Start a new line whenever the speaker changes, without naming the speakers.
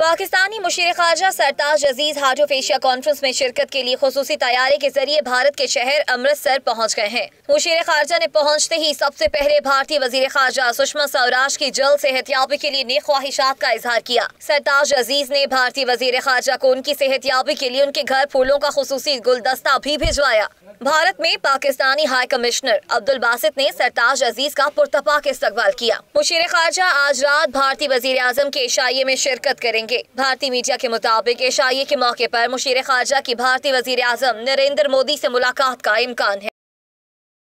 पाकिस्तानी मुशीर खारजा Sartaj Aziz heart of Asia conference में शिरकत के लिए खसूसी तैयारी के ज़रिए भारत के शहर अमृतसर पहुँच गए हैं। मुशीर खारजा ने पहुँचते ही सबसे पहले भारतीय वज़ीर खारजा सुषमा स्वराज की जल्द सेहतियाबी के लिए नेक ख्वाहिशात का इजहार किया। सरताज अज़ीज़ ने भारतीय वज़ीर खारजा को उनकी सेहतियाबी के लिए उनके घर फूलों का खसूसी गुलदस्ता भी भिजवाया। भारत में पाकिस्तानी हाई कमिश्नर अब्दुल बासित ने सरताज अज़ीज़ का पुरतपाक इस्तकबाल किया। मुशीर खारजा आज रात भारतीय वज़ीर आज़म के इशाइये में शिरकत करेंगे। भारतीय मीडिया के मुताबिक ऐशाई के मौके पर मुशीर खारजा की भारतीय वज़ीर आज़म नरेंद्र मोदी ऐसी मुलाकात का इम्कान है।